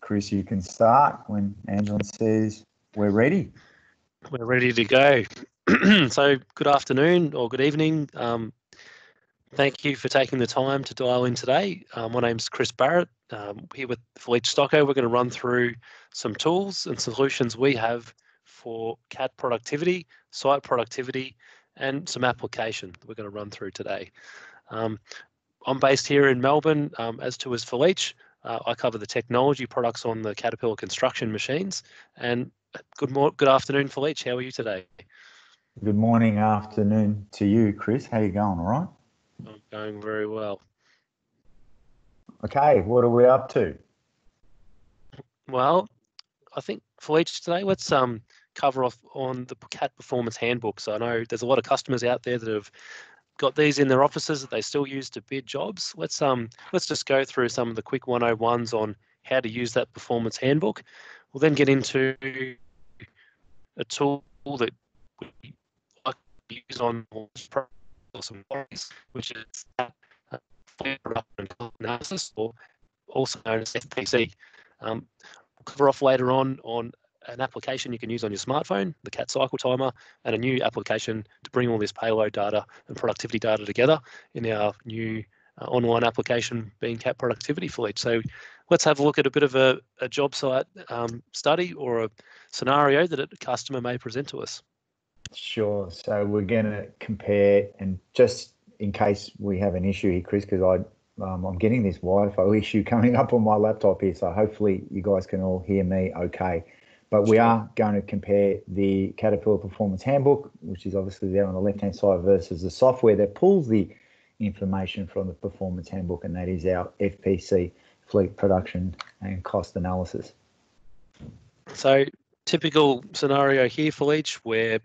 Chris, you can start when Angela says we're ready. We're ready to go. so, good afternoon or good evening. Um, thank you for taking the time to dial in today. Uh, my name's Chris Barrett. Um, here with Felice Stocko, we're going to run through some tools and solutions we have for CAT productivity, site productivity, and some application that we're going to run through today. Um, I'm based here in Melbourne, um, as to as Felice. Uh, I cover the technology products on the Caterpillar construction machines. And good morning, good afternoon, Felice. How are you today? Good morning, afternoon to you, Chris. How you going? All right. I'm going very well. Okay, what are we up to? Well, I think Felice today, let's um cover off on the CAT Performance Handbook. So I know there's a lot of customers out there that have got these in their offices that they still use to bid jobs. Let's um let's just go through some of the quick 101s on how to use that performance handbook. We'll then get into a tool that we use on some which is production analysis, or also known as FPC. Um, we'll cover off later on on an application you can use on your smartphone, the CAT cycle timer, and a new application to bring all this payload data and productivity data together in our new uh, online application being CAT productivity fleet. So let's have a look at a bit of a, a job site um, study or a scenario that a customer may present to us. Sure. So we're going to compare, and just in case we have an issue here, Chris, because I um, I'm getting this Wi-Fi issue coming up on my laptop here, so hopefully you guys can all hear me okay. But we are going to compare the Caterpillar Performance Handbook, which is obviously there on the left-hand side, versus the software that pulls the information from the Performance Handbook, and that is our FPC Fleet Production and Cost Analysis. So, typical scenario here for each, where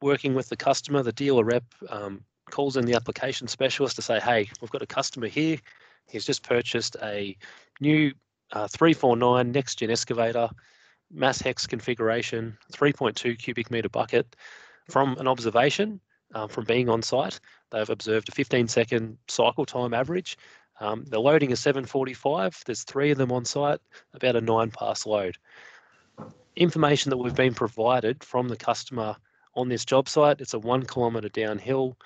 working with the customer, the dealer rep um, calls in the application specialist to say, hey, we've got a customer here. He's just purchased a new uh, 349 next gen excavator mass hex configuration, 3.2 cubic meter bucket. From an observation, um, from being on site, they've observed a 15 second cycle time average. Um, the loading is 745. There's three of them on site, about a nine pass load. Information that we've been provided from the customer on this job site, it's a one kilometre downhill,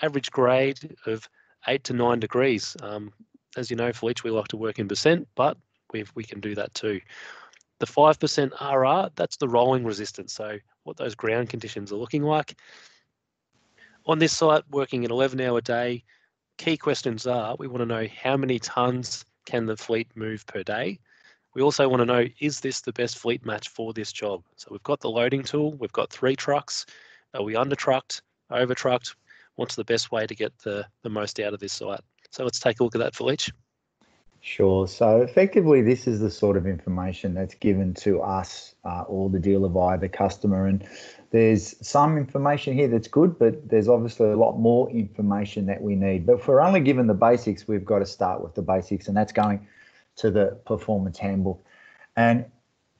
average grade of eight to nine degrees. Um, as you know, for each we like to work in percent, but we we can do that too. The 5% RR, that's the rolling resistance. So what those ground conditions are looking like. On this site, working an 11 hour day, key questions are, we want to know how many tonnes can the fleet move per day? We also want to know, is this the best fleet match for this job? So we've got the loading tool, we've got three trucks. Are we under trucked, over trucked? What's the best way to get the, the most out of this site? So let's take a look at that Fletch. Sure. So effectively, this is the sort of information that's given to us uh, or the dealer via the customer. And there's some information here that's good, but there's obviously a lot more information that we need. But if we're only given the basics, we've got to start with the basics, and that's going to the performance handbook. And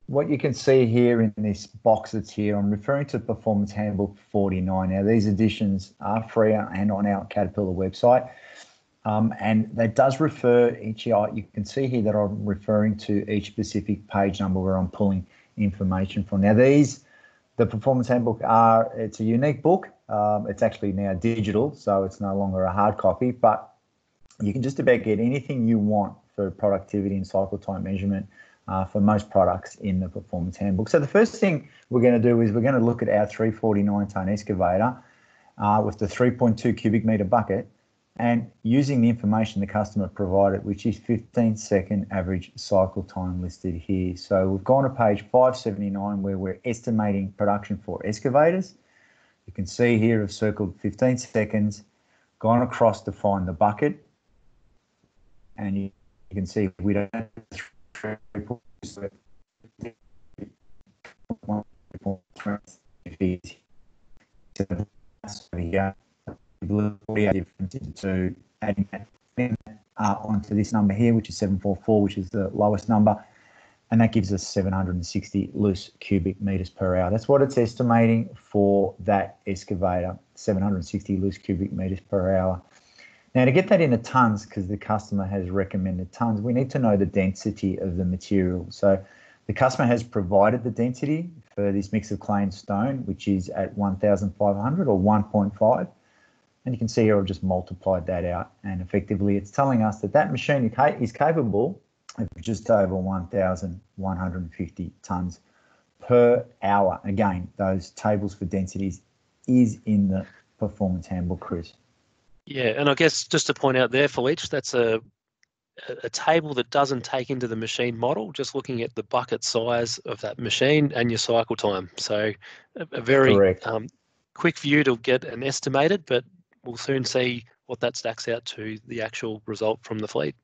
what you can see here in this box that's here, I'm referring to Performance Handbook 49. Now, these editions are free and on our Caterpillar website. Um, and that does refer each. You can see here that I'm referring to each specific page number where I'm pulling information from. Now these, the performance handbook are, it's a unique book. Um, it's actually now digital, so it's no longer a hard copy, but you can just about get anything you want for productivity and cycle time measurement uh, for most products in the performance handbook. So the first thing we're going to do is we're going to look at our 349 ton excavator uh, with the 3.2 cubic meter bucket and using the information the customer provided, which is 15 second average cycle time listed here. So we've gone to page 579 where we're estimating production for excavators. You can see here I've circled 15 seconds, gone across to find the bucket, and you, you can see we don't have to adding that uh, onto this number here, which is 744, which is the lowest number. And that gives us 760 loose cubic meters per hour. That's what it's estimating for that excavator, 760 loose cubic meters per hour. Now, to get that into tons, because the customer has recommended tons, we need to know the density of the material. So the customer has provided the density for this mix of clay and stone, which is at 1,500 or 1.5. And you can see here I've just multiplied that out. And effectively, it's telling us that that machine is capable of just over 1,150 tonnes per hour. Again, those tables for densities is in the performance handbook, Chris. Yeah, and I guess just to point out there Fletch, that's a a table that doesn't take into the machine model, just looking at the bucket size of that machine and your cycle time. So a, a very um, quick view to get an estimated, but we'll soon see what that stacks out to the actual result from the fleet.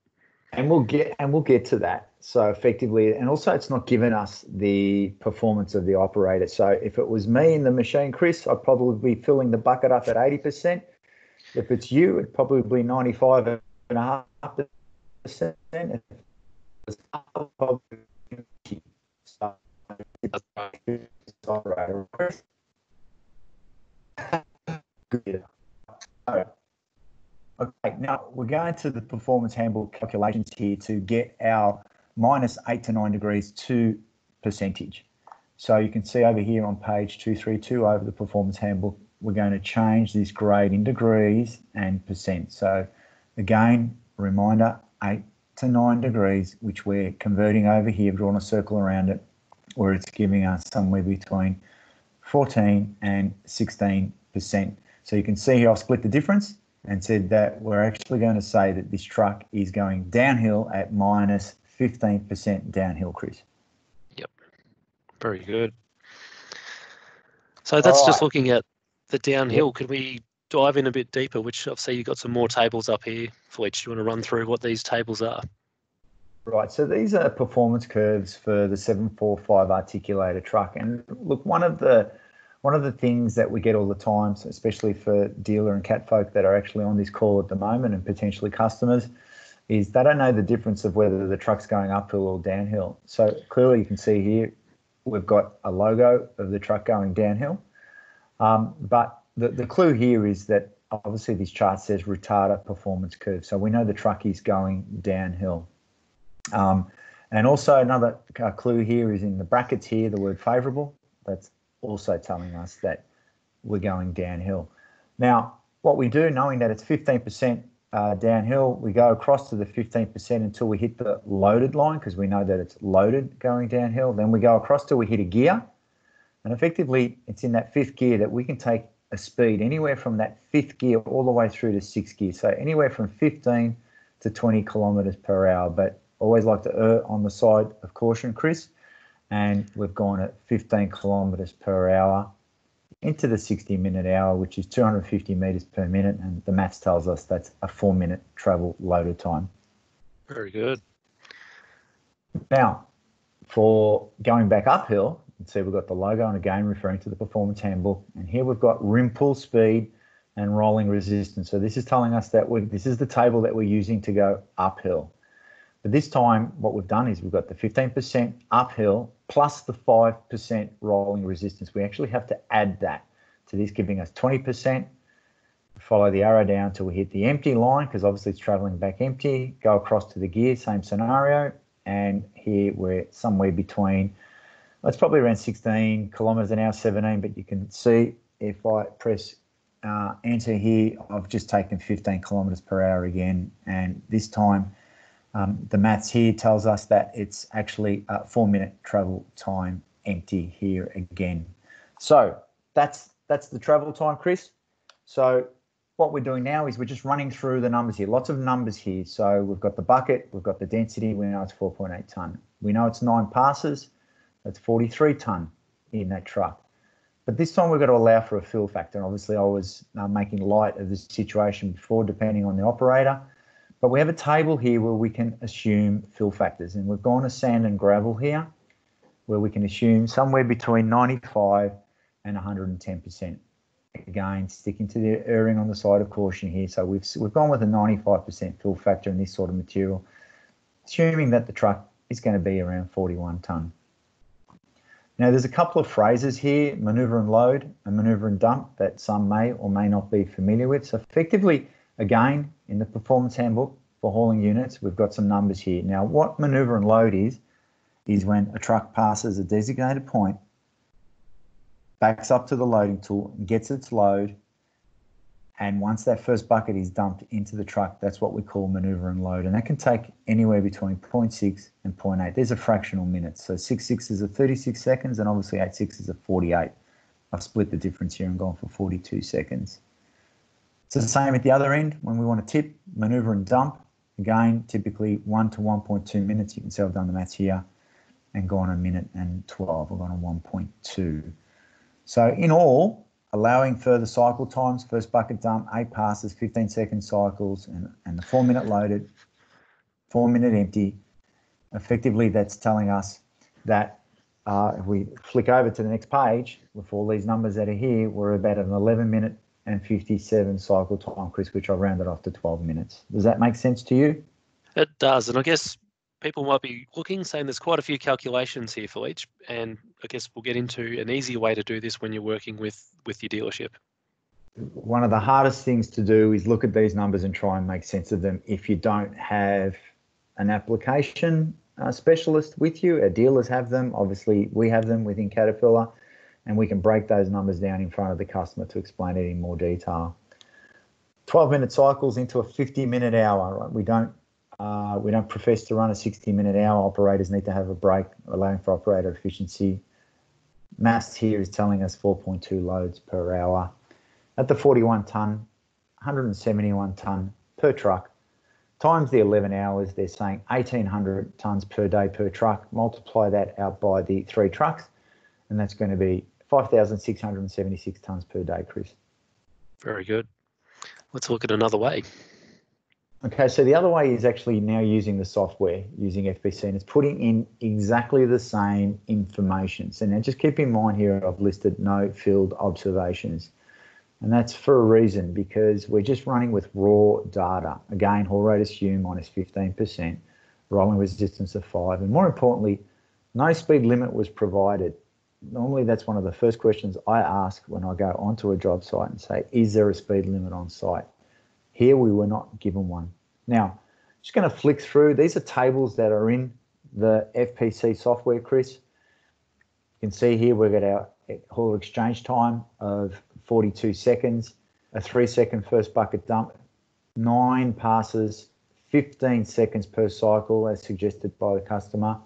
And we'll get and we'll get to that. So effectively, and also it's not given us the performance of the operator. So if it was me in the machine, Chris, I'd probably be filling the bucket up at 80%. If it's you, it'd probably be 95 and a half percent. Okay, now we're going to the performance handbook calculations here to get our minus 8 to 9 degrees to percentage. So you can see over here on page 232 over the performance handbook, we're going to change this grade in degrees and percent. So again, reminder, 8 to 9 degrees, which we're converting over here, drawn a circle around it, where it's giving us somewhere between 14 and 16%. So you can see here I've split the difference and said that we're actually going to say that this truck is going downhill at minus 15% downhill, Chris. Yep. Very good. So that's right. just looking at the downhill. Yep. Could we dive in a bit deeper, which I've seen you've got some more tables up here, Fletch. Do you want to run through what these tables are? Right, so these are performance curves for the 745 articulated truck. And look, one of the one of the things that we get all the time, especially for dealer and cat folk that are actually on this call at the moment and potentially customers, is they don't know the difference of whether the truck's going uphill or downhill. So clearly you can see here we've got a logo of the truck going downhill. Um, but the, the clue here is that obviously this chart says retarder performance curve. So we know the truck is going downhill. Um, and also another uh, clue here is in the brackets here, the word favourable. That's also telling us that we're going downhill. Now, what we do, knowing that it's 15% uh, downhill, we go across to the 15% until we hit the loaded line because we know that it's loaded going downhill. Then we go across till we hit a gear. And effectively, it's in that fifth gear that we can take a speed anywhere from that fifth gear all the way through to sixth gear. So anywhere from 15 to 20 kilometers per hour. But always like to err on the side of caution, Chris and we've gone at 15 kilometres per hour into the 60 minute hour, which is 250 metres per minute, and the maths tells us that's a four minute travel loaded time. Very good. Now, for going back uphill, you see we've got the logo and again referring to the performance handbook, and here we've got rim pull speed and rolling resistance. So this is telling us that we this is the table that we're using to go uphill. But this time, what we've done is we've got the 15% uphill plus the 5% rolling resistance. We actually have to add that to this, giving us 20%. Follow the arrow down till we hit the empty line, because obviously it's traveling back empty. Go across to the gear, same scenario. And here we're somewhere between, it's probably around 16 kilometers an hour, 17, but you can see if I press uh, enter here, I've just taken 15 kilometers per hour again. And this time um, the maths here tells us that it's actually a four minute travel time empty here again. So that's that's the travel time, Chris. So what we're doing now is we're just running through the numbers here. Lots of numbers here. So we've got the bucket, we've got the density. We know it's 4.8 ton. We know it's nine passes. That's 43 ton in that truck. But this time we've got to allow for a fill factor. And obviously I was uh, making light of the situation before, depending on the operator. But we have a table here where we can assume fill factors. And we've gone to sand and gravel here, where we can assume somewhere between 95 and 110%. Again, sticking to the erring on the side of caution here. So we've, we've gone with a 95% fill factor in this sort of material, assuming that the truck is going to be around 41 tonne. Now, there's a couple of phrases here, manoeuvre and load and manoeuvre and dump, that some may or may not be familiar with. So effectively, Again, in the performance handbook for hauling units, we've got some numbers here. Now, what maneuver and load is, is when a truck passes a designated point, backs up to the loading tool, gets its load, and once that first bucket is dumped into the truck, that's what we call maneuver and load. And that can take anywhere between 0.6 and 0.8. There's a fractional minutes. So 6.6 is a 36 seconds, and obviously 8.6 is a 48. I've split the difference here and gone for 42 seconds. It's the same at the other end when we want to tip, maneuver and dump. Again, typically 1 to 1.2 minutes. You can see I've done the maths here and gone a minute and 12. I've gone a 1.2. So in all, allowing further cycle times, first bucket dump, eight passes, 15 second cycles, and, and the four minute loaded, four minute empty. Effectively, that's telling us that uh, if we flick over to the next page with all these numbers that are here, we're about an 11 minute and 57 cycle time, Chris, which I rounded off to 12 minutes. Does that make sense to you? It does. And I guess people might be looking, saying there's quite a few calculations here Fletch, and I guess we'll get into an easier way to do this when you're working with with your dealership. One of the hardest things to do is look at these numbers and try and make sense of them. If you don't have an application uh, specialist with you, our dealers have them. Obviously, we have them within Caterpillar, and we can break those numbers down in front of the customer to explain it in more detail. 12 minute cycles into a 50 minute hour. Right? We don't uh, we don't profess to run a 60 minute hour. Operators need to have a break, allowing for operator efficiency. Mass here is telling us 4.2 loads per hour. At the 41 tonne, 171 tonne per truck, times the 11 hours, they're saying 1,800 tonnes per day per truck. Multiply that out by the three trucks, and that's going to be 5,676 tonnes per day, Chris. Very good. Let's look at another way. Okay, so the other way is actually now using the software, using FPC, and it's putting in exactly the same information. So now just keep in mind here, I've listed no field observations. And that's for a reason, because we're just running with raw data. Again, haul rate assume minus 15%, rolling resistance of 5, and more importantly, no speed limit was provided. Normally, that's one of the first questions I ask when I go onto a job site and say, is there a speed limit on site? Here we were not given one. Now, just going to flick through. These are tables that are in the FPC software, Chris. You can see here we've got our haul exchange time of 42 seconds, a three second first bucket dump, nine passes, 15 seconds per cycle as suggested by the customer,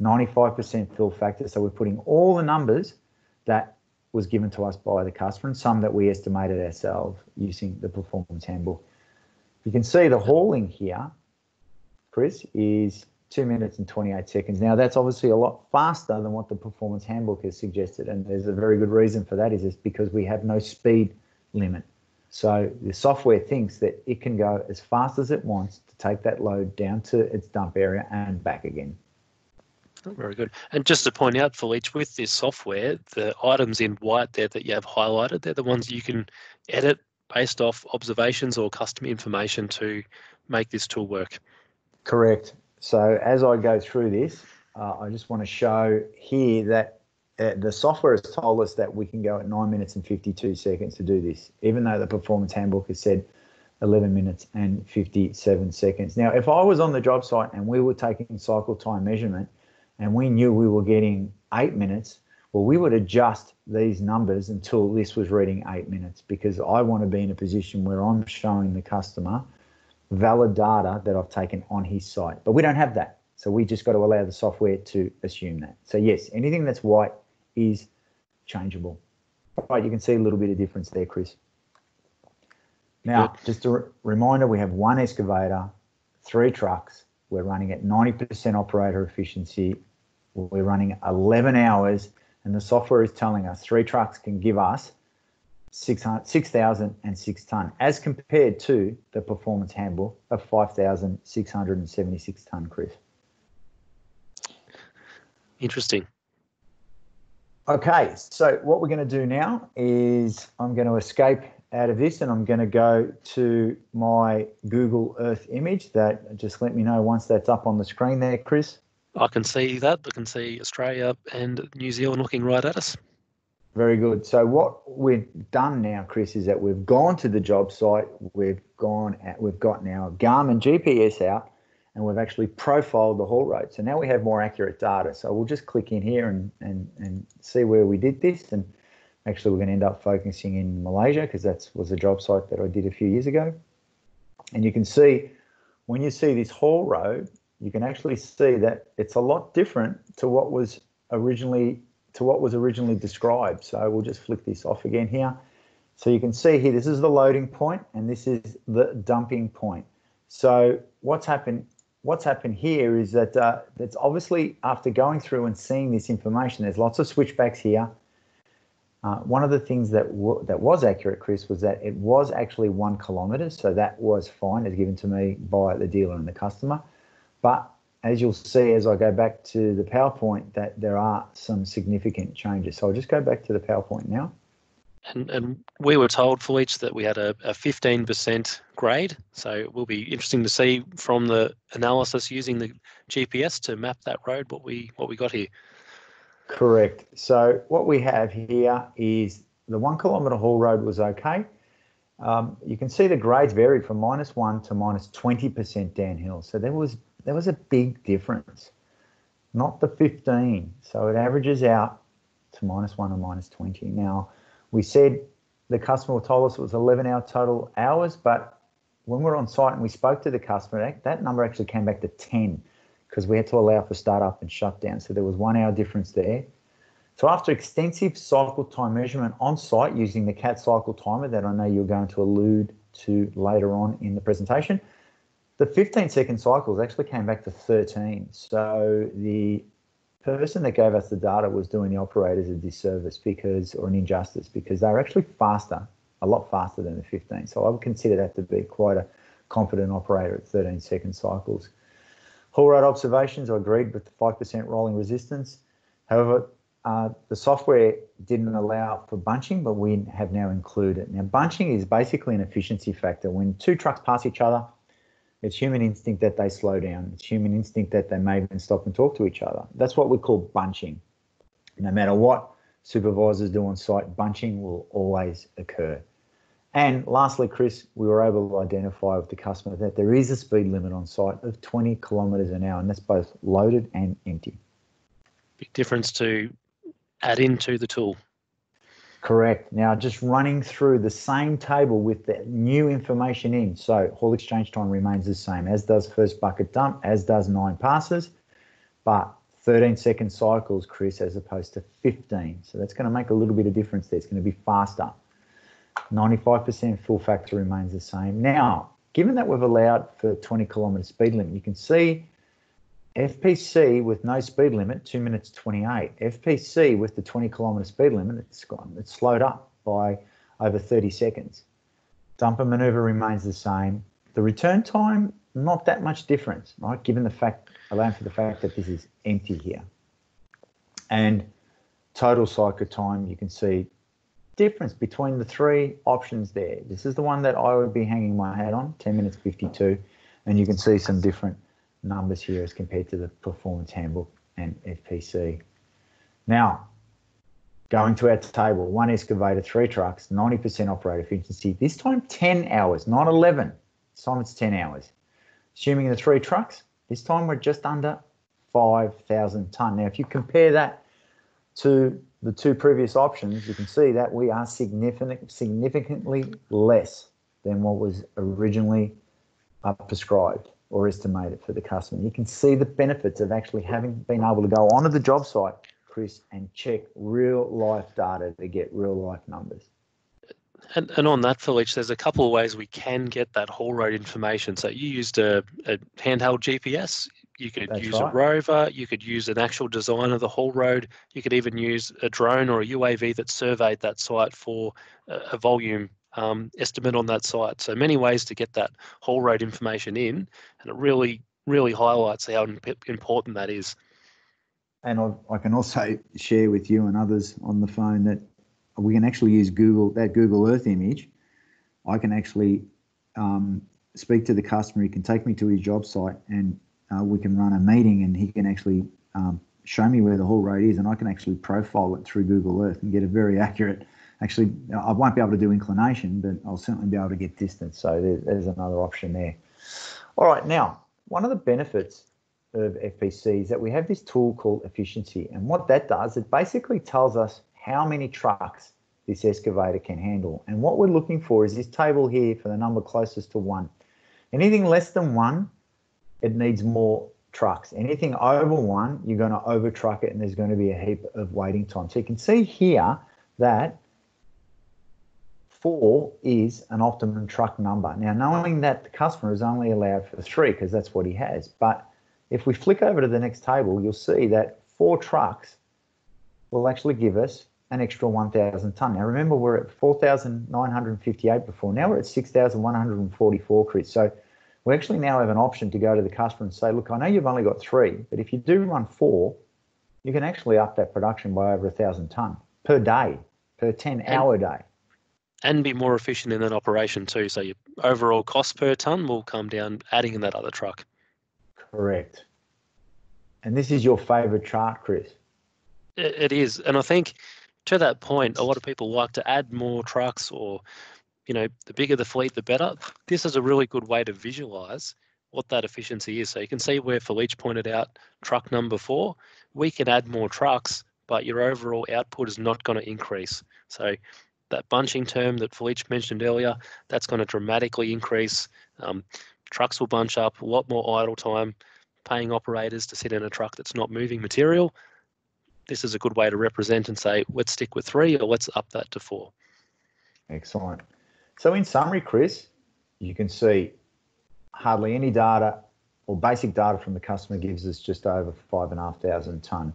95% fill factor. So we're putting all the numbers that was given to us by the customer and some that we estimated ourselves using the performance handbook. You can see the hauling here, Chris, is two minutes and 28 seconds. Now that's obviously a lot faster than what the performance handbook has suggested. And there's a very good reason for that is it's because we have no speed limit. So the software thinks that it can go as fast as it wants to take that load down to its dump area and back again. Very good. And just to point out, Fletch with this software, the items in white there that you have highlighted, they're the ones you can edit based off observations or custom information to make this tool work. Correct. So as I go through this, uh, I just want to show here that uh, the software has told us that we can go at 9 minutes and 52 seconds to do this, even though the performance handbook has said 11 minutes and 57 seconds. Now, if I was on the job site and we were taking cycle time measurement, and we knew we were getting eight minutes, well, we would adjust these numbers until this was reading eight minutes because I want to be in a position where I'm showing the customer valid data that I've taken on his site. But we don't have that. So we just got to allow the software to assume that. So yes, anything that's white is changeable. Right, you can see a little bit of difference there, Chris. Now, just a reminder, we have one excavator, three trucks. We're running at 90% operator efficiency we're running 11 hours, and the software is telling us three trucks can give us 6,006 tonne, as compared to the performance handbook of 5,676 tonne, Chris. Interesting. Okay, so what we're going to do now is I'm going to escape out of this and I'm going to go to my Google Earth image that just let me know once that's up on the screen there, Chris. I can see that. I can see Australia and New Zealand looking right at us. Very good. So what we've done now, Chris, is that we've gone to the job site. We've gone at, we've got now Garmin GPS out, and we've actually profiled the haul road. So now we have more accurate data. So we'll just click in here and and and see where we did this. And actually, we're going to end up focusing in Malaysia because that was a job site that I did a few years ago. And you can see when you see this haul road, you can actually see that it's a lot different to what was originally to what was originally described. So we'll just flick this off again here. So you can see here, this is the loading point and this is the dumping point. So what's happened what's happened here is that uh, that's obviously after going through and seeing this information, there's lots of switchbacks here. Uh, one of the things that that was accurate, Chris, was that it was actually one kilometre, so that was fine, as given to me by the dealer and the customer. But as you'll see as I go back to the PowerPoint, that there are some significant changes. So I'll just go back to the PowerPoint now. And, and we were told, Felice, that we had a, a 15% grade. So it will be interesting to see from the analysis using the GPS to map that road what we what we got here. Correct. So what we have here is the one kilometre haul road was okay. Um, you can see the grades varied from minus one to minus 20% downhill. So there was there was a big difference, not the 15. So it averages out to minus one or minus 20. Now, we said the customer told us it was 11 hour total hours, but when we are on site and we spoke to the customer, that number actually came back to 10 because we had to allow for startup and shutdown. So there was one hour difference there. So after extensive cycle time measurement on site using the CAT cycle timer that I know you're going to allude to later on in the presentation, the 15 second cycles actually came back to 13. So the person that gave us the data was doing the operators a disservice because, or an injustice, because they were actually faster, a lot faster than the 15. So I would consider that to be quite a confident operator at 13 second cycles. Haul road observations, I agreed with the 5% rolling resistance. However, uh, the software didn't allow for bunching, but we have now included. Now, bunching is basically an efficiency factor. When two trucks pass each other, it's human instinct that they slow down. It's human instinct that they may even stop and talk to each other. That's what we call bunching. No matter what supervisors do on site, bunching will always occur. And lastly, Chris, we were able to identify with the customer that there is a speed limit on site of 20 kilometres an hour, and that's both loaded and empty. Big difference to add into the tool. Correct. Now, just running through the same table with the new information in. So, haul exchange time remains the same, as does first bucket dump, as does nine passes, but 13 second cycles, Chris, as opposed to 15. So, that's going to make a little bit of difference there. It's going to be faster. 95% fill factor remains the same. Now, given that we've allowed for 20 kilometre speed limit, you can see FPC with no speed limit, 2 minutes 28. FPC with the 20 kilometre speed limit, it's gone, it's slowed up by over 30 seconds. Dumper maneuver remains the same. The return time, not that much difference, right? Given the fact, allowing for the fact that this is empty here. And total cycle time, you can see difference between the three options there. This is the one that I would be hanging my hat on, 10 minutes 52, and you can see some different numbers here as compared to the performance handbook and FPC. Now, going to our table, one excavator, three trucks, 90% operator efficiency. This time 10 hours, not 11. This time it's 10 hours. Assuming the three trucks, this time we're just under 5,000 tonne. Now, if you compare that to the two previous options, you can see that we are significant, significantly less than what was originally uh, prescribed or estimate it for the customer. You can see the benefits of actually having been able to go onto the job site, Chris, and check real life data to get real life numbers. And, and on that, Felice, there's a couple of ways we can get that haul road information. So you used a, a handheld GPS. You could That's use right. a rover. You could use an actual design of the haul road. You could even use a drone or a UAV that surveyed that site for a, a volume um, estimate on that site. So many ways to get that haul road information in, and it really, really highlights how important that is. And I, I can also share with you and others on the phone that we can actually use Google that Google Earth image. I can actually um, speak to the customer. He can take me to his job site, and uh, we can run a meeting, and he can actually um, show me where the haul road is, and I can actually profile it through Google Earth and get a very accurate. Actually, I won't be able to do inclination, but I'll certainly be able to get distance. So there's, there's another option there. All right, now one of the benefits of FPC is that we have this tool called efficiency, and what that does, it basically tells us how many trucks this excavator can handle. And what we're looking for is this table here for the number closest to one. Anything less than one, it needs more trucks. Anything over one, you're going to over truck it and there's going to be a heap of waiting time. So you can see here that four is an optimum truck number. Now, knowing that the customer is only allowed for three because that's what he has. But if we flick over to the next table, you'll see that four trucks will actually give us an extra 1,000 tonne. Now, remember, we're at 4,958 before. Now we're at 6,144, Chris. So we actually now have an option to go to the customer and say, look, I know you've only got three, but if you do run four, you can actually up that production by over a thousand tonne per day, per 10 hour day. And be more efficient in that operation too. So your overall cost per tonne will come down adding in that other truck. Correct. And this is your favourite chart, Chris. It, it is. And I think to that point, a lot of people like to add more trucks or, you know, the bigger the fleet, the better. This is a really good way to visualize what that efficiency is. So you can see where Felice pointed out truck number four, we can add more trucks, but your overall output is not going to increase. So that bunching term that Felice mentioned earlier, that's going to dramatically increase. Um, trucks will bunch up, a lot more idle time, paying operators to sit in a truck that's not moving material this is a good way to represent and say, let's stick with three or let's up that to four. Excellent. So in summary, Chris, you can see hardly any data or basic data from the customer gives us just over five and a half thousand tonne.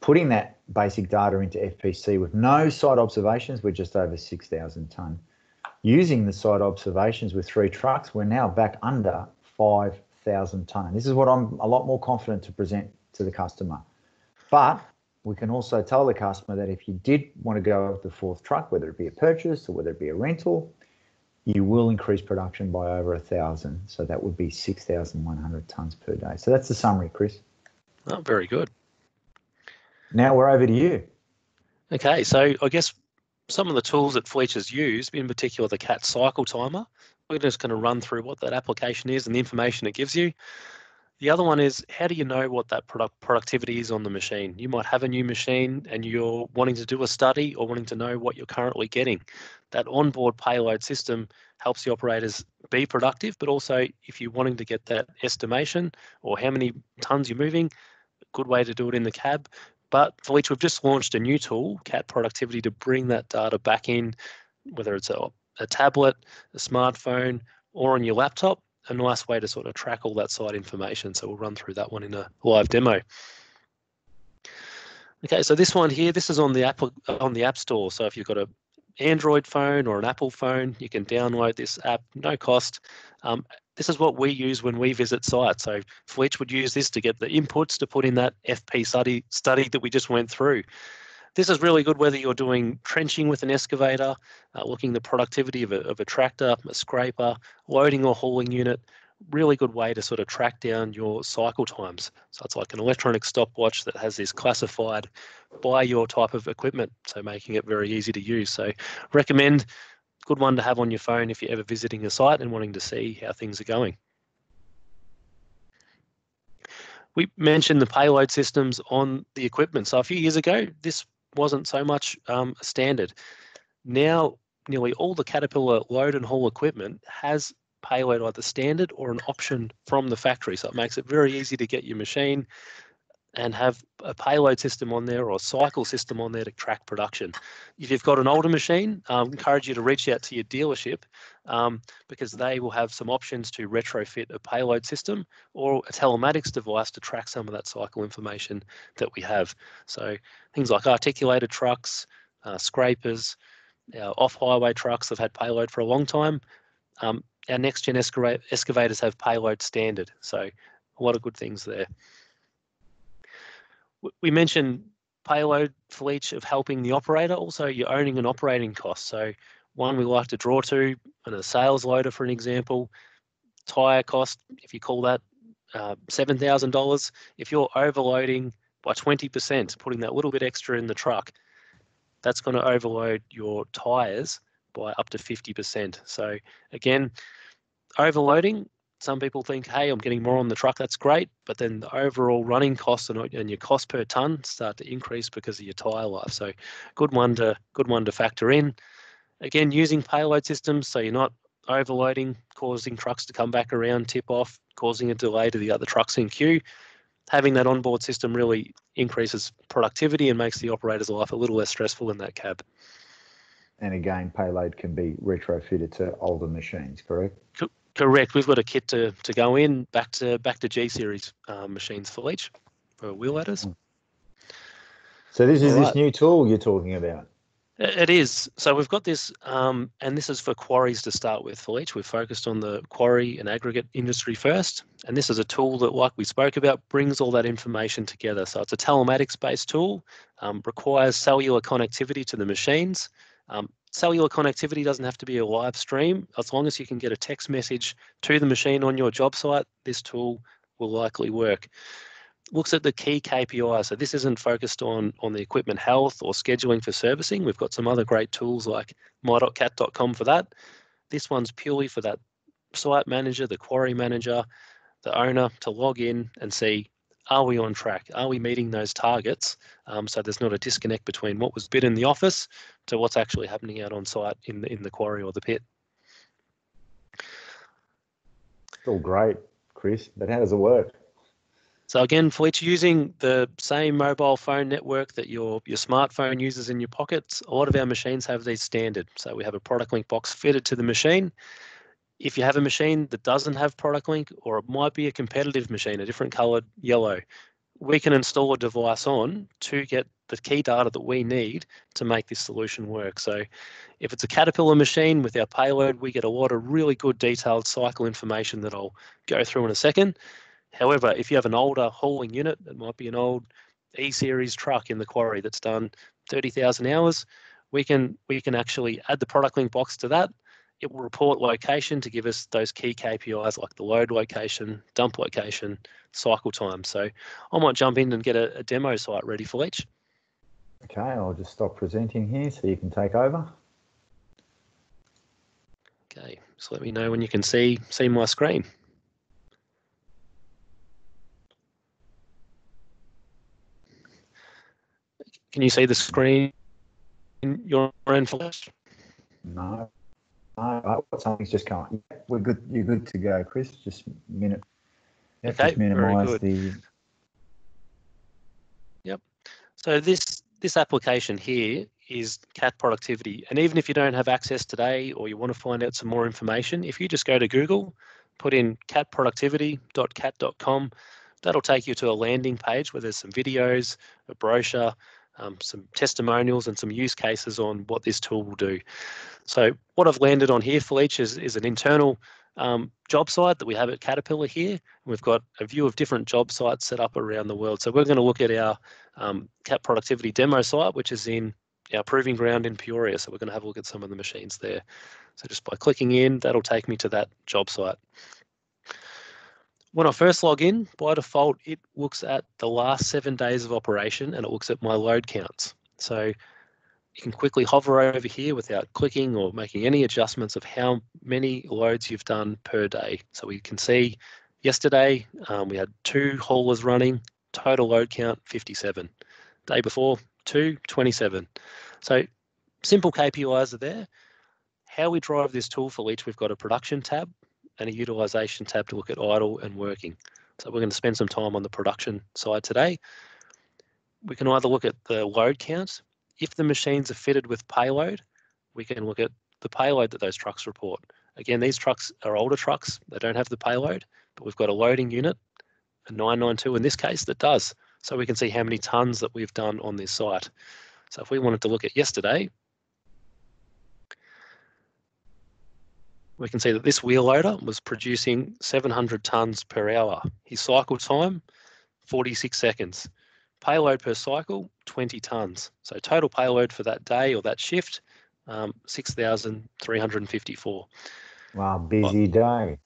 Putting that basic data into FPC with no site observations, we're just over 6,000 tonne. Using the site observations with three trucks, we're now back under 5,000 tonne. This is what I'm a lot more confident to present to the customer. But we can also tell the customer that if you did want to go with the fourth truck, whether it be a purchase or whether it be a rental, you will increase production by over a thousand. So that would be 6,100 tons per day. So that's the summary, Chris. Oh, very good. Now we're over to you. Okay, so I guess some of the tools that Fletcher's used, in particular the CAT cycle timer, we're just going to run through what that application is and the information it gives you. The other one is how do you know what that product productivity is on the machine? You might have a new machine and you're wanting to do a study or wanting to know what you're currently getting. That onboard payload system helps the operators be productive, but also if you're wanting to get that estimation or how many tons you're moving, good way to do it in the cab. But for which we've just launched a new tool, CAT Productivity, to bring that data back in, whether it's a, a tablet, a smartphone, or on your laptop a nice way to sort of track all that site information. So we'll run through that one in a live demo. Okay, so this one here, this is on the app on the App Store. So if you've got a Android phone or an Apple phone, you can download this app, no cost. Um, this is what we use when we visit sites. So Fletch would use this to get the inputs to put in that FP study study that we just went through. This is really good whether you're doing trenching with an excavator, uh, looking the productivity of a, of a tractor, a scraper, loading or hauling unit. Really good way to sort of track down your cycle times. So it's like an electronic stopwatch that has this classified by your type of equipment, so making it very easy to use. So recommend good one to have on your phone if you're ever visiting a site and wanting to see how things are going. We mentioned the payload systems on the equipment. So a few years ago, this wasn't so much um, standard. Now, nearly all the Caterpillar load and haul equipment has payload either standard or an option from the factory. So it makes it very easy to get your machine and have a payload system on there or a cycle system on there to track production. If you've got an older machine, I um, encourage you to reach out to your dealership um, because they will have some options to retrofit a payload system or a telematics device to track some of that cycle information that we have. So things like articulated trucks, uh, scrapers, off-highway trucks have had payload for a long time. Um, our next-gen excavators have payload standard, so a lot of good things there we mentioned payload for each of helping the operator. Also, you're owning an operating cost. So one we like to draw to, and a sales loader, for an example, tire cost, if you call that uh, $7,000. If you're overloading by 20%, putting that little bit extra in the truck, that's going to overload your tyres by up to 50%. So again, overloading, some people think, hey, I'm getting more on the truck, that's great. But then the overall running costs and, and your cost per ton start to increase because of your tyre life. So good one to good one to factor in. Again, using payload systems so you're not overloading, causing trucks to come back around, tip off, causing a delay to the other trucks in queue. Having that onboard system really increases productivity and makes the operator's life a little less stressful in that cab. And again, payload can be retrofitted to older machines, correct? Correct. We've got a kit to, to go in back to back to G series um, machines for each for wheel loaders. Hmm. So this is All this right. new tool you're talking about. It is. So we've got this, um, and this is for quarries to start with. Fletch, we've focused on the quarry and aggregate industry first, and this is a tool that, like we spoke about, brings all that information together. So it's a telematics-based tool, um, requires cellular connectivity to the machines. Um, cellular connectivity doesn't have to be a live stream. As long as you can get a text message to the machine on your job site, this tool will likely work looks at the key KPIs. So this isn't focused on on the equipment health or scheduling for servicing. We've got some other great tools like my.cat.com for that. This one's purely for that site manager, the quarry manager, the owner to log in and see are we on track? Are we meeting those targets? Um, so there's not a disconnect between what was bid in the office to what's actually happening out on site in the in the quarry or the pit. It's all great, Chris, but how does it work? So again, Fletch using the same mobile phone network that your, your smartphone uses in your pockets, a lot of our machines have these standard. So we have a product link box fitted to the machine. If you have a machine that doesn't have product link, or it might be a competitive machine, a different colored yellow, we can install a device on to get the key data that we need to make this solution work. So if it's a Caterpillar machine with our payload, we get a lot of really good detailed cycle information that I'll go through in a second. However, if you have an older hauling unit, it might be an old E-series truck in the quarry that's done 30,000 hours, we can we can actually add the product link box to that. It will report location to give us those key KPIs like the load location, dump location, cycle time. So I might jump in and get a, a demo site ready Fletch. Okay, I'll just stop presenting here so you can take over. Okay, so let me know when you can see see my screen. Can you see the screen in your own flash? No. No, something's just come. We're good. You're good to go, Chris. Just a minute. Yep, okay, just minimize the. Yep. So this this application here is cat productivity, and even if you don't have access today or you want to find out some more information, if you just go to Google, put in catproductivity.cat.com, that'll take you to a landing page where there's some videos, a brochure, um, some testimonials and some use cases on what this tool will do. So what I've landed on here Fletch is, is an internal um, job site that we have at Caterpillar here. We've got a view of different job sites set up around the world. So we're going to look at our um, cat productivity demo site, which is in our proving ground in Peoria. So we're going to have a look at some of the machines there. So just by clicking in, that'll take me to that job site when I first log in, by default, it looks at the last seven days of operation and it looks at my load counts. So you can quickly hover over here without clicking or making any adjustments of how many loads you've done per day. So we can see yesterday um, we had two haulers running, total load count 57. Day before, two, 27. So simple KPIs are there. How we drive this tool Fletch, we've got a production tab and a utilization tab to look at idle and working. So we're going to spend some time on the production side today. We can either look at the load count. If the machines are fitted with payload, we can look at the payload that those trucks report. Again, these trucks are older trucks. They don't have the payload, but we've got a loading unit, a 992 in this case, that does. So we can see how many tons that we've done on this site. So if we wanted to look at yesterday, we can see that this wheel loader was producing 700 tonnes per hour. His cycle time, 46 seconds. Payload per cycle, 20 tonnes. So total payload for that day or that shift, um, 6,354. Wow, busy day.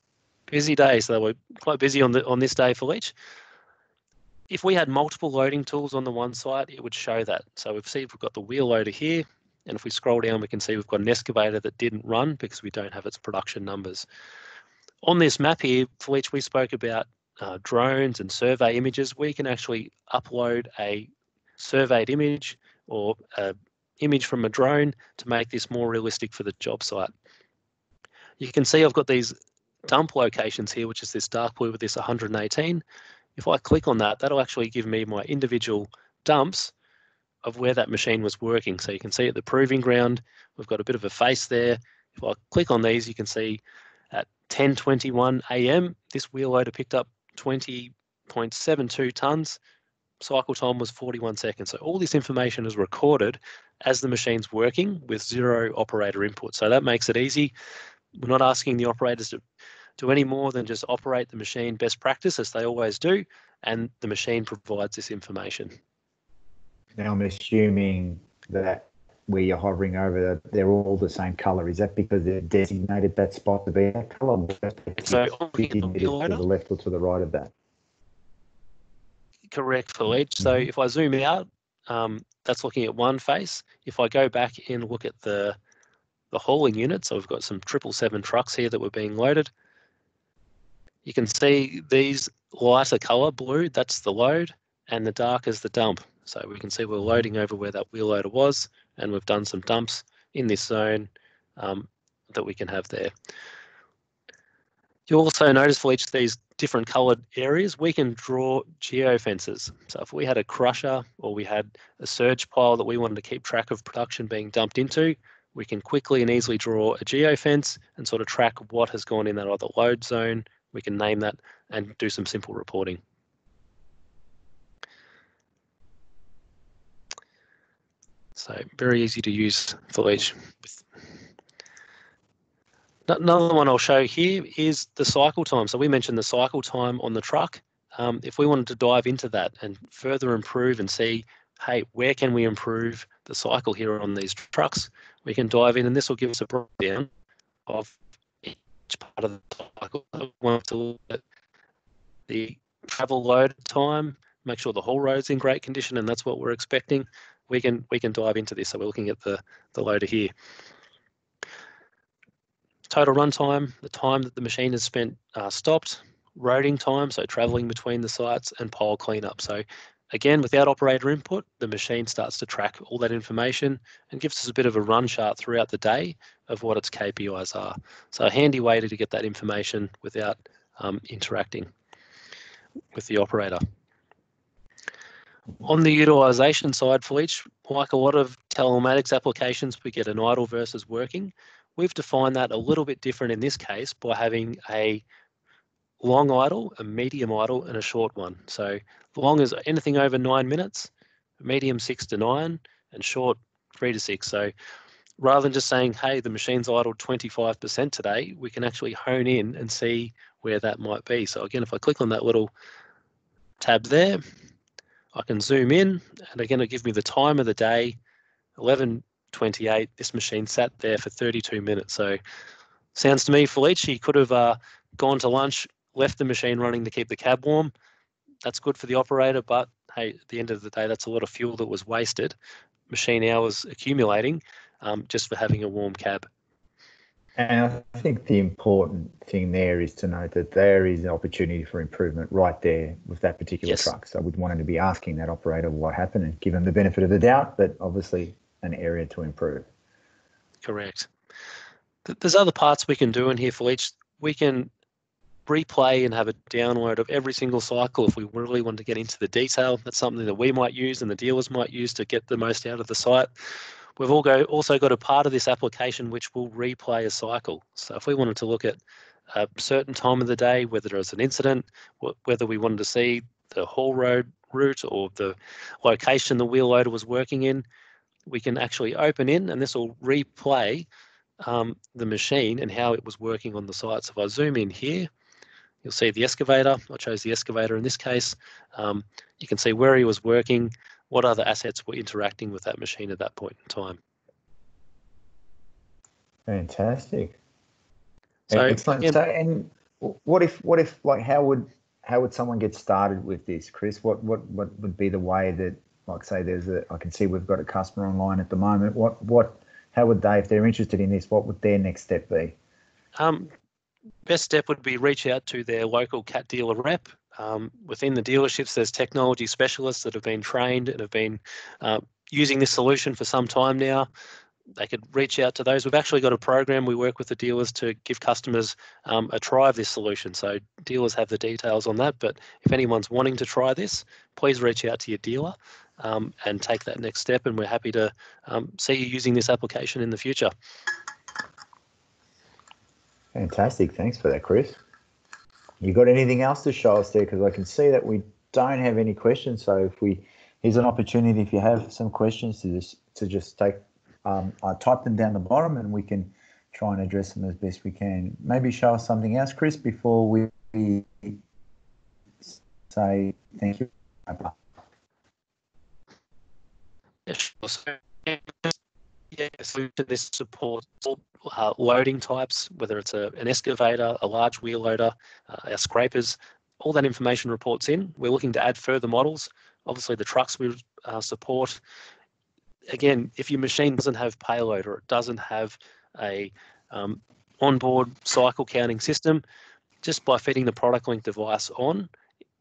Busy day. So they were quite busy on the on this day Fletch. if we had multiple loading tools on the one site, it would show that. So we've seen we've got the wheel loader here, and if we scroll down, we can see we've got an excavator that didn't run because we don't have its production numbers. On this map here, for which we spoke about uh, drones and survey images, we can actually upload a surveyed image or a image from a drone to make this more realistic for the job site. You can see I've got these dump locations here, which is this dark blue with this 118. If I click on that, that'll actually give me my individual dumps of where that machine was working. So you can see at the proving ground, we've got a bit of a face there. If I click on these, you can see at 10.21 a.m., this wheel loader picked up 20.72 tonnes. Cycle time was 41 seconds. So all this information is recorded as the machine's working with zero operator input. So that makes it easy. We're not asking the operators to do any more than just operate the machine best practice as they always do, and the machine provides this information. Now I'm assuming that where you're hovering over, they're all the same color. Is that because they're designated that spot to be that color? So to the left or to the right of that? Correct for each. So mm-hmm. if I zoom out, um, that's looking at one face. If I go back and look at the the hauling unit, so we've got some triple seven trucks here that were being loaded. You can see these lighter color blue, that's the load, and the dark is the dump. So we can see we're loading over where that wheel loader was, and we've done some dumps in this zone um, that we can have there. You'll also notice for each of these different coloured areas, we can draw geofences. So if we had a crusher or we had a surge pile that we wanted to keep track of production being dumped into, we can quickly and easily draw a geofence and sort of track what has gone in that other load zone we can name that and do some simple reporting. So very easy to use for each. Another one I'll show here is the cycle time. So we mentioned the cycle time on the truck. Um, if we wanted to dive into that and further improve and see, hey, where can we improve the cycle here on these trucks, we can dive in and this will give us a breakdown of each part of the cycle. We want to look at the travel load time, make sure the haul road's in great condition, and that's what we're expecting. We can we can dive into this. So we're looking at the the loader here. Total runtime, the time that the machine has spent uh, stopped, roading time, so traveling between the sites, and pile cleanup. So Again, without operator input, the machine starts to track all that information and gives us a bit of a run chart throughout the day of what its KPIs are. So a handy way to get that information without um, interacting with the operator. On the utilisation side for each, like a lot of telematics applications, we get an idle versus working. We've defined that a little bit different in this case by having a long idle, a medium idle, and a short one. So long is anything over nine minutes, medium six to nine, and short three to six. So rather than just saying, hey, the machine's idled 25% today, we can actually hone in and see where that might be. So again, if I click on that little tab there, I can zoom in and again, it'll give me the time of the day, 11.28. This machine sat there for 32 minutes. So sounds to me, Felici could have uh, gone to lunch, left the machine running to keep the cab warm. That's good for the operator, but hey, at the end of the day, that's a lot of fuel that was wasted, machine hours accumulating um, just for having a warm cab. And I think the important thing there is to note that there is an opportunity for improvement right there with that particular yes. truck. So we'd want to be asking that operator what happened and give them the benefit of the doubt, but obviously an area to improve. Correct. There's other parts we can do in here for each. We can replay and have a download of every single cycle if we really want to get into the detail. That's something that we might use and the dealers might use to get the most out of the site. We've all go, also got a part of this application which will replay a cycle. So if we wanted to look at a certain time of the day, whether there was an incident, whether we wanted to see the haul road route or the location the wheel loader was working in, we can actually open in and this will replay um, the machine and how it was working on the site. So if I zoom in here, You'll see the excavator. I chose the excavator in this case. Um, you can see where he was working, what other assets were interacting with that machine at that point in time. Fantastic. So, Excellent. so, and what if, what if, like, how would how would someone get started with this, Chris? What what what would be the way that, like, say, there's a I can see we've got a customer online at the moment. What what how would they, if they're interested in this, what would their next step be? Um, best step would be reach out to their local cat dealer rep. Um, within the dealerships, there's technology specialists that have been trained and have been uh, using this solution for some time now. They could reach out to those. We've actually got a program we work with the dealers to give customers um, a try of this solution. So dealers have the details on that. But if anyone's wanting to try this, please reach out to your dealer um, and take that next step. And we're happy to um, see you using this application in the future. Fantastic. Thanks for that, Chris. You got anything else to show us there? Because I can see that we don't have any questions. So if we, here's an opportunity if you have some questions to just to just take, um, I type them down the bottom and we can try and address them as best we can. Maybe show us something else, Chris, before we say thank you. So, yeah, so this supports all uh, loading types, whether it's a, an excavator, a large wheel loader, uh, our scrapers, all that information reports in. We're looking to add further models. Obviously, the trucks we uh, support. Again, if your machine doesn't have payload or it doesn't have a um, onboard cycle counting system, just by feeding the product link device on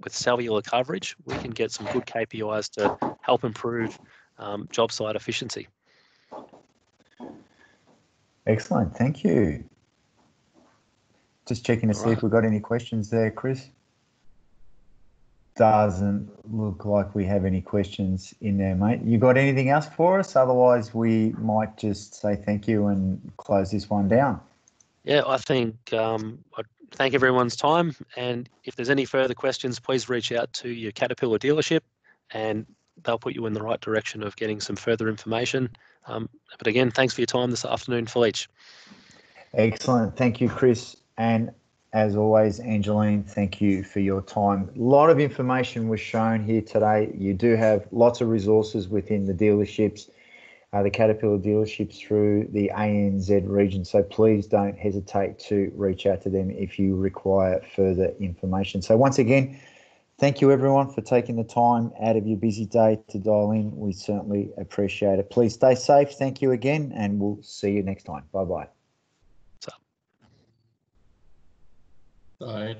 with cellular coverage, we can get some good KPIs to help improve um, job site efficiency. Excellent. Thank you. Just checking to see if we've got any questions there, Chris. Doesn't look like we have any questions in there, mate. You got anything else for us? Otherwise, we might just say thank you and close this one down. Yeah, I think um, I thank everyone's time. And if there's any further questions, please reach out to your Caterpillar dealership and they'll put you in the right direction of getting some further information. Um, but again, thanks for your time this afternoon, Felice. Excellent. Thank you, Chris. And as always, Angeline, thank you for your time. A lot of information was shown here today. You do have lots of resources within the dealerships, uh, the Caterpillar dealerships through the ANZ region. So please don't hesitate to reach out to them if you require further information. So once again, Thank you, everyone, for taking the time out of your busy day to dial in. We certainly appreciate it. Please stay safe. Thank you again, and we'll see you next time. Bye bye. Bye.